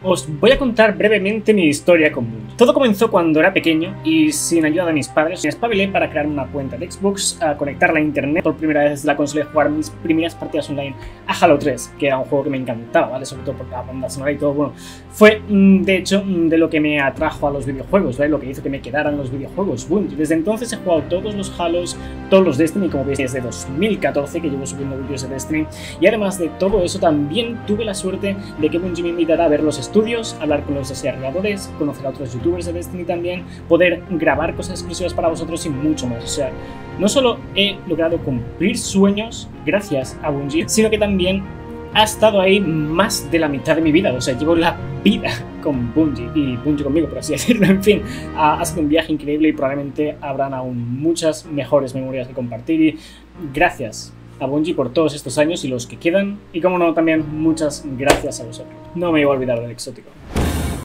Os voy a contar brevemente mi historia con Bungie. Todo comenzó cuando era pequeño y sin ayuda de mis padres me espabilé para crear una cuenta de Xbox, a conectarla a internet por primera vez la consola y jugar mis primeras partidas online a Halo 3, que era un juego que me encantaba, ¿vale? Sobre todo por la banda sonora y todo, bueno. Fue, mm, de hecho, mm, de lo que me atrajo a los videojuegos, ¿vale? Lo que hizo que me quedaran los videojuegos Bungie. Desde entonces he jugado todos los Halos, todos los Destiny, como veis, desde 2014 que llevo subiendo vídeos de Destiny. Y además de todo eso, también tuve la suerte de que Bungie me invitara a ver los estudios, hablar con los desarrolladores, conocer a otros youtubers de Destiny también, poder grabar cosas exclusivas para vosotros y mucho más. O sea, no solo he logrado cumplir sueños gracias a Bungie, sino que también ha estado ahí más de la mitad de mi vida. O sea, llevo la vida con Bungie y Bungie conmigo, por así decirlo. En fin, ha sido un viaje increíble y probablemente habrán aún muchas mejores memorias que compartir. Y gracias a Bungie por todos estos años y los que quedan. Y como no, también muchas gracias a vosotros. No me iba a olvidar del exótico.